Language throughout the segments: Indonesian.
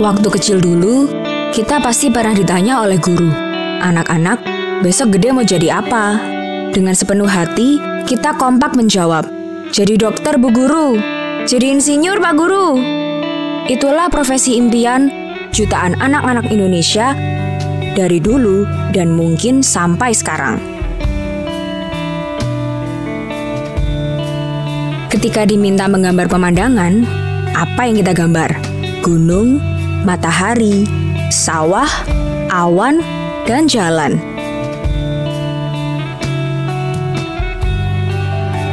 Waktu kecil dulu, kita pasti pernah ditanya oleh guru, "Anak-anak, besok gede mau jadi apa?" Dengan sepenuh hati, kita kompak menjawab, "Jadi dokter, Bu Guru. Jadi insinyur, Pak Guru." Itulah profesi impian jutaan anak-anak Indonesia dari dulu dan mungkin sampai sekarang. Ketika diminta menggambar pemandangan, apa yang kita gambar? Gunung, matahari, sawah, awan, dan jalan.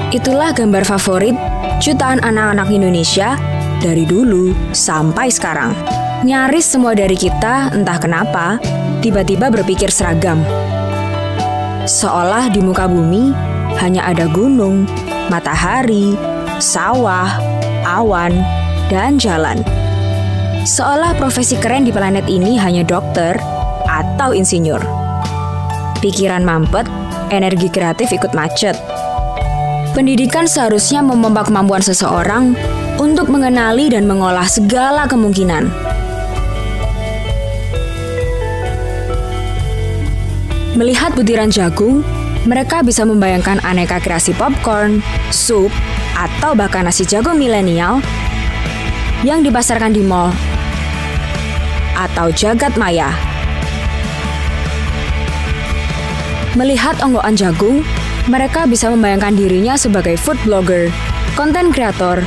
Itulah gambar favorit jutaan anak-anak Indonesia dari dulu sampai sekarang. Nyaris semua dari kita, entah kenapa, tiba-tiba berpikir seragam. Seolah di muka bumi hanya ada gunung, matahari, sawah, awan, dan jalan. Seolah profesi keren di planet ini hanya dokter atau insinyur. Pikiran mampet, energi kreatif ikut macet. Pendidikan seharusnya memompa kemampuan seseorang untuk mengenali dan mengolah segala kemungkinan. Melihat butiran jagung, mereka bisa membayangkan aneka kreasi popcorn, sup, atau bahkan nasi jagung milenial yang dipasarkan di mall atau jagat maya. Melihat onggokan jagung, mereka bisa membayangkan dirinya sebagai food blogger, konten kreator,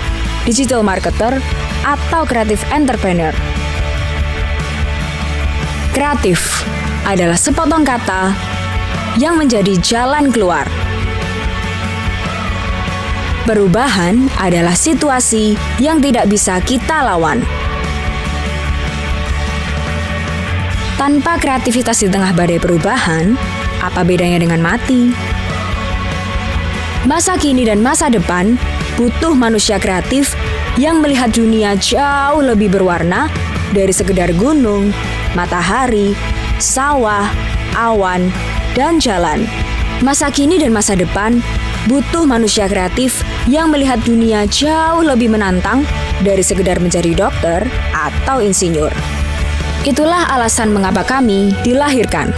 digital marketer, atau kreatif entrepreneur. Kreatif adalah sepotong kata yang menjadi jalan keluar. Perubahan adalah situasi yang tidak bisa kita lawan. Tanpa kreativitas di tengah badai perubahan, apa bedanya dengan mati? Masa kini dan masa depan butuh manusia kreatif yang melihat dunia jauh lebih berwarna dari sekedar gunung, matahari, sawah, awan, dan jalan. Masa kini dan masa depan butuh manusia kreatif yang melihat dunia jauh lebih menantang dari sekedar menjadi dokter atau insinyur. Itulah alasan mengapa kami dilahirkan,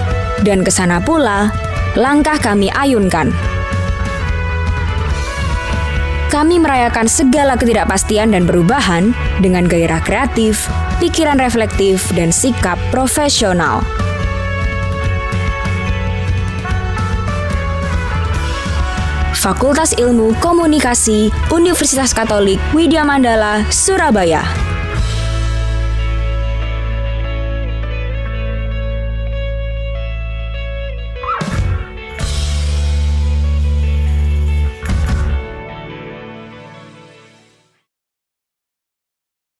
dan ke sana pula langkah kami ayunkan. Kami merayakan segala ketidakpastian dan perubahan dengan gairah kreatif, pikiran reflektif, dan sikap profesional. Fakultas Ilmu Komunikasi Universitas Katolik Widya Mandala, Surabaya.